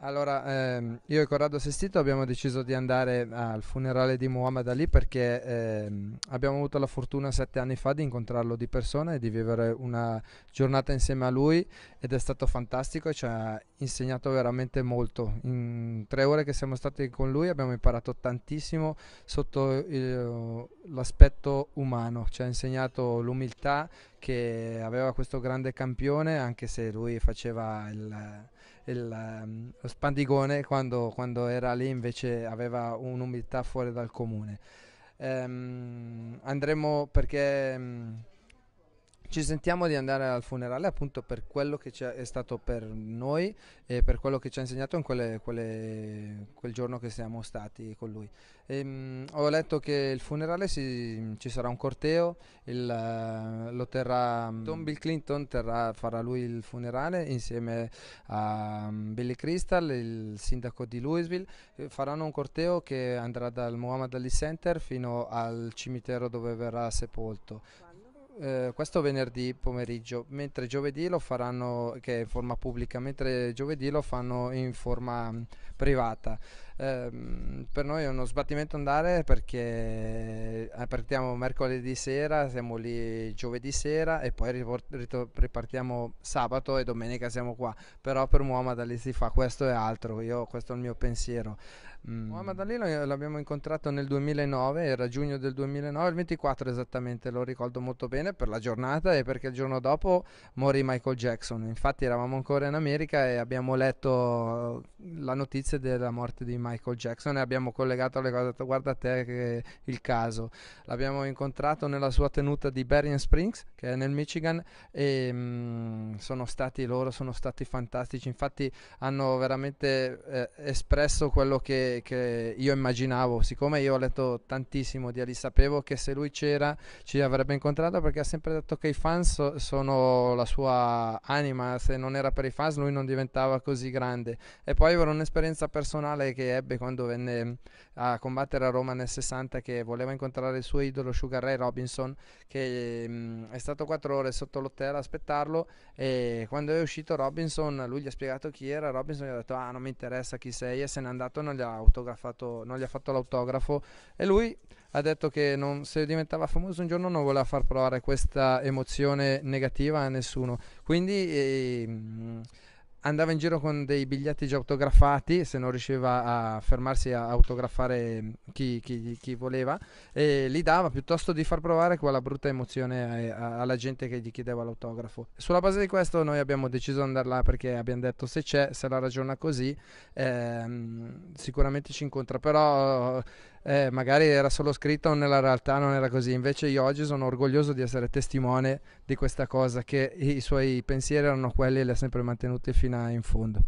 Allora, ehm, io e Corrado Sestito abbiamo deciso di andare al funerale di Muhammad Ali perché ehm, abbiamo avuto la fortuna sette anni fa di incontrarlo di persona e di vivere una giornata insieme a lui ed è stato fantastico e ci ha insegnato veramente molto. In tre ore che siamo stati con lui abbiamo imparato tantissimo sotto il, l'aspetto umano, ci ha insegnato l'umiltà che aveva questo grande campione anche se lui faceva il il, um, lo spandigone quando, quando, era lì invece aveva un'umiltà fuori dal comune. Um, andremo perché um, ci sentiamo di andare al funerale appunto per quello che è stato per noi e per quello che ci ha insegnato in quelle, quelle, quel giorno che siamo stati con lui. E, um, ho letto che il funerale si, ci sarà un corteo, il, lo terrà Don Bill Clinton, terrà, farà lui il funerale insieme a um, Billy Crystal, il sindaco di Louisville, faranno un corteo che andrà dal Muhammad Ali Center fino al cimitero dove verrà sepolto eh, questo venerdì pomeriggio, mentre giovedì lo faranno, che è in forma pubblica, mentre giovedì lo fanno in forma mh, privata. Eh, per noi è uno sbattimento andare perché eh, partiamo mercoledì sera, siamo lì giovedì sera e poi ripartiamo sabato e domenica siamo qua. Però per Muhammad Ali si fa questo e altro, io, questo è il mio pensiero. Mm. Muhammad Ali l'abbiamo incontrato nel 2009, era giugno del 2009, il 24 esattamente, lo ricordo molto bene per la giornata e perché il giorno dopo morì Michael Jackson. Infatti eravamo ancora in America e abbiamo letto la notizia della morte di Michael Jackson e abbiamo collegato le cose, guarda te che il caso. L'abbiamo incontrato nella sua tenuta di Berrien Springs, che è nel Michigan, e mh, mm, sono stati loro, sono stati fantastici, infatti hanno veramente eh, espresso quello che che, io immaginavo, siccome io ho letto tantissimo di Ali, sapevo che se lui c'era ci avrebbe incontrato perché ha sempre detto che i fans so, sono la sua anima, se non era per i fans lui non diventava così grande. E poi per un'esperienza personale che ebbe quando venne a combattere a Roma nel 60 che voleva incontrare il suo idolo Sugar Ray Robinson che mh, è stato quattro ore sotto l'hotel a aspettarlo e quando è uscito Robinson lui gli ha spiegato chi era, Robinson gli ha detto ah non mi interessa chi sei e se n'è andato non gli ha autografato, non gli ha fatto l'autografo e lui ha detto che non, se diventava famoso un giorno non voleva far provare questa emozione negativa a nessuno. Quindi eh, andava in giro con dei biglietti già autografati se non riusciva a fermarsi a autografare chi, chi, chi voleva e li dava piuttosto di far provare quella brutta emozione a, a, alla gente che gli chiedeva l'autografo sulla base di questo noi abbiamo deciso di andare là perché abbiamo detto se c'è se la ragiona così ehm, sicuramente ci incontra però eh, magari era solo scritto nella realtà non era così. Invece io oggi sono orgoglioso di essere testimone di questa cosa che i suoi pensieri erano quelli e li ha sempre mantenuti fino in fondo